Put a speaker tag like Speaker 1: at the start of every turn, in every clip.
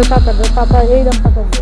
Speaker 1: meu tata, meu tata, ei da.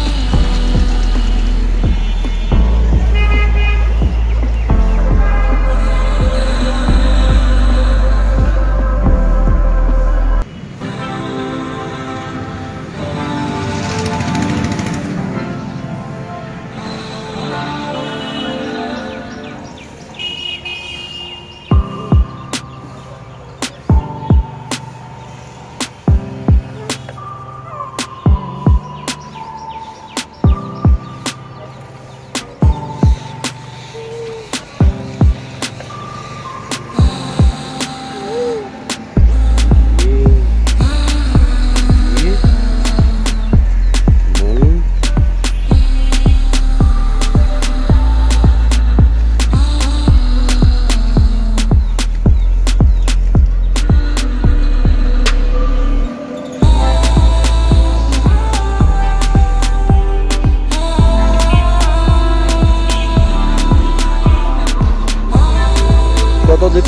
Speaker 1: Yeah.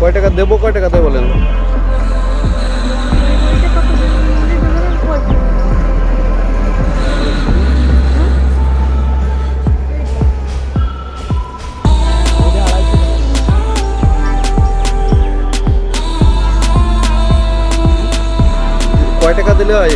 Speaker 1: কয় টাকা দেবো কয় টাকা দেবো বলেন? কয় টাকা দিলে হয়?